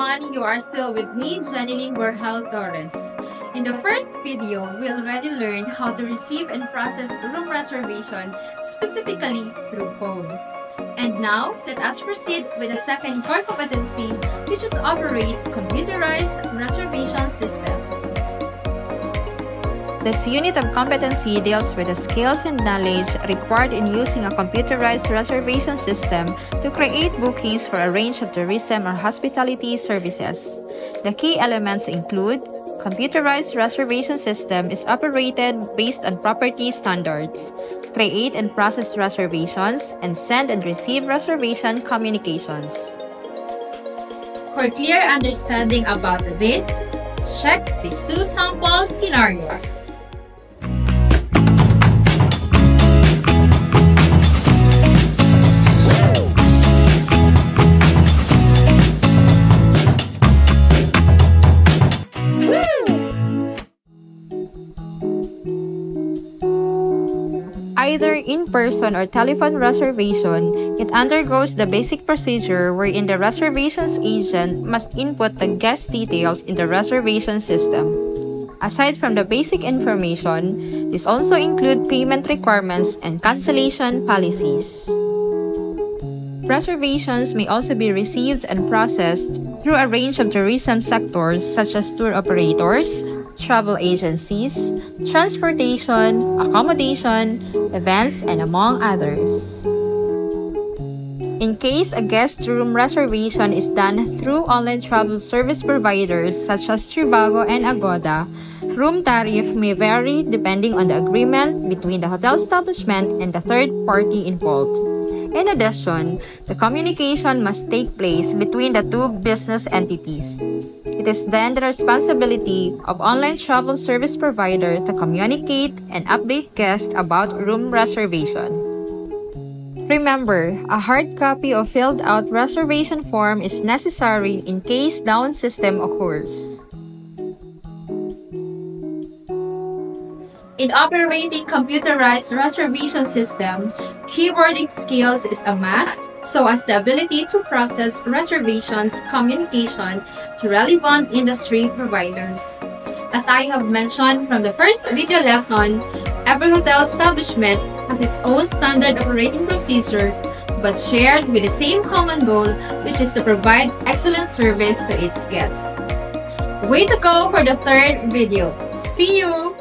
everyone, you are still with me, Janeline Borjal Torres. In the first video, we already learned how to receive and process room reservation specifically through phone. And now, let us proceed with the second core competency, which is operate computerized reservation system. This unit of competency deals with the skills and knowledge required in using a computerized reservation system to create bookings for a range of tourism or hospitality services. The key elements include Computerized reservation system is operated based on property standards. Create and process reservations and send and receive reservation communications. For clear understanding about this, check these two sample scenarios. Either in-person or telephone reservation, it undergoes the basic procedure wherein the reservations agent must input the guest details in the reservation system. Aside from the basic information, this also include payment requirements and cancellation policies. Reservations may also be received and processed through a range of tourism sectors such as tour operators, travel agencies, transportation, accommodation, events, and among others. In case a guest room reservation is done through online travel service providers such as Trivago and Agoda, room tariff may vary depending on the agreement between the hotel establishment and the third party involved. In addition, the communication must take place between the two business entities. It is then the responsibility of online travel service provider to communicate and update guests about room reservation. Remember, a hard copy of filled out reservation form is necessary in case down system occurs. In operating computerized reservation system, keyboarding skills is a must, so as the ability to process reservations communication to relevant industry providers. As I have mentioned from the first video lesson, every hotel establishment has its own standard operating procedure but shared with the same common goal which is to provide excellent service to its guests. Way to go for the third video. See you!